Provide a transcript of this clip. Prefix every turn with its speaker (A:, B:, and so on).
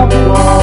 A: Oh.